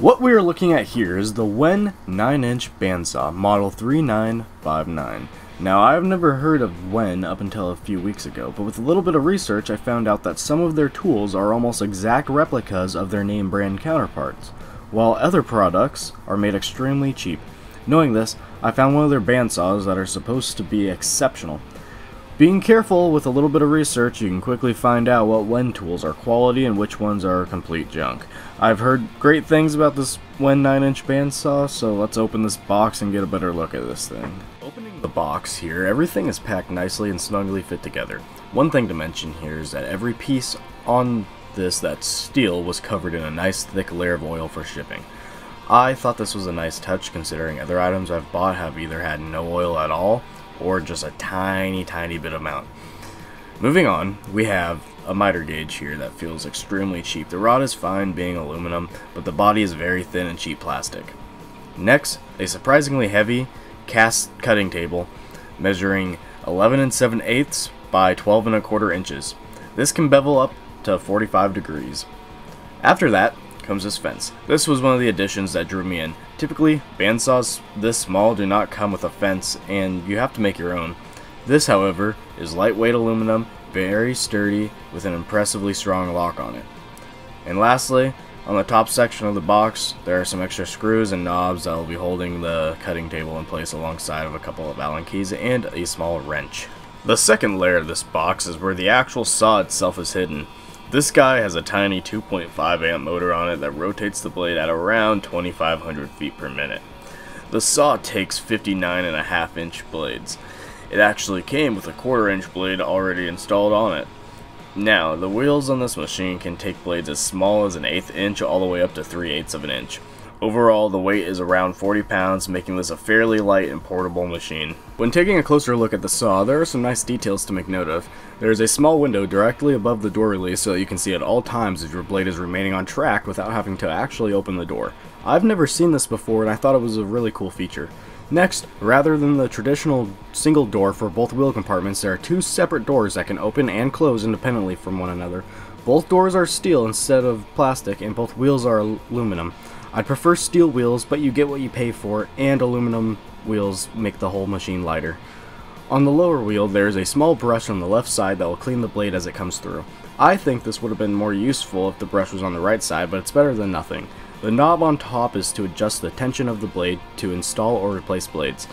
What we are looking at here is the Wen 9-inch bandsaw, model 3959. Now, I've never heard of Wen up until a few weeks ago, but with a little bit of research I found out that some of their tools are almost exact replicas of their name brand counterparts, while other products are made extremely cheap. Knowing this, I found one of their bandsaws that are supposed to be exceptional. Being careful with a little bit of research, you can quickly find out what Wen tools are quality and which ones are complete junk. I've heard great things about this Wen 9-inch bandsaw, so let's open this box and get a better look at this thing. Opening the box here, everything is packed nicely and snugly fit together. One thing to mention here is that every piece on this that's steel was covered in a nice thick layer of oil for shipping. I thought this was a nice touch considering other items I've bought have either had no oil at all or just a tiny, tiny bit amount. Moving on, we have a miter gauge here that feels extremely cheap. The rod is fine being aluminum, but the body is very thin and cheap plastic. Next, a surprisingly heavy cast cutting table measuring 11 and 7 eighths by 12 and a quarter inches. This can bevel up to 45 degrees. After that comes this fence. This was one of the additions that drew me in. Typically, bandsaws this small do not come with a fence and you have to make your own. This, however, is lightweight aluminum, very sturdy, with an impressively strong lock on it. And lastly, on the top section of the box, there are some extra screws and knobs that will be holding the cutting table in place alongside of a couple of Allen keys and a small wrench. The second layer of this box is where the actual saw itself is hidden. This guy has a tiny 2.5 amp motor on it that rotates the blade at around 2500 feet per minute. The saw takes 59 and a half inch blades. It actually came with a quarter inch blade already installed on it. Now, the wheels on this machine can take blades as small as an eighth inch all the way up to 3 eighths of an inch. Overall, the weight is around 40 pounds, making this a fairly light and portable machine. When taking a closer look at the saw, there are some nice details to make note of. There is a small window directly above the door release so that you can see at all times if your blade is remaining on track without having to actually open the door. I've never seen this before and I thought it was a really cool feature. Next, rather than the traditional single door for both wheel compartments, there are two separate doors that can open and close independently from one another. Both doors are steel instead of plastic and both wheels are aluminum. I'd prefer steel wheels, but you get what you pay for, and aluminum wheels make the whole machine lighter. On the lower wheel, there is a small brush on the left side that will clean the blade as it comes through. I think this would have been more useful if the brush was on the right side, but it's better than nothing. The knob on top is to adjust the tension of the blade to install or replace blades.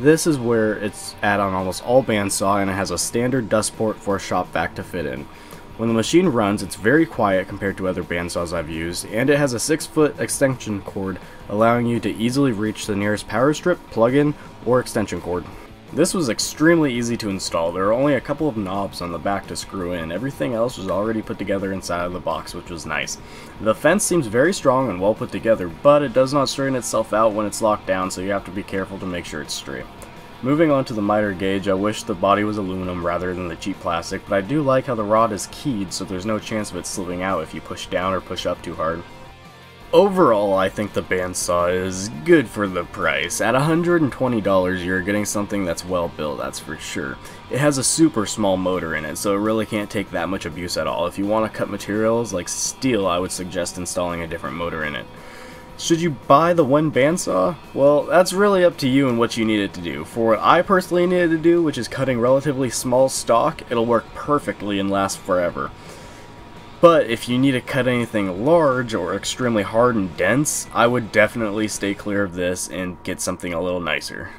This is where it's at on almost all bandsaw and it has a standard dust port for a shop vac to fit in. When the machine runs, it's very quiet compared to other bandsaws I've used, and it has a 6 foot extension cord, allowing you to easily reach the nearest power strip, plug-in, or extension cord. This was extremely easy to install, there are only a couple of knobs on the back to screw in, everything else was already put together inside of the box, which was nice. The fence seems very strong and well put together, but it does not straighten itself out when it's locked down, so you have to be careful to make sure it's straight. Moving on to the miter gauge, I wish the body was aluminum rather than the cheap plastic, but I do like how the rod is keyed so there's no chance of it slipping out if you push down or push up too hard. Overall, I think the bandsaw is good for the price. At $120, you're getting something that's well built, that's for sure. It has a super small motor in it, so it really can't take that much abuse at all. If you want to cut materials like steel, I would suggest installing a different motor in it. Should you buy the Wen bandsaw? Well, that's really up to you and what you need it to do. For what I personally needed to do, which is cutting relatively small stock, it'll work perfectly and last forever. But if you need to cut anything large or extremely hard and dense, I would definitely stay clear of this and get something a little nicer.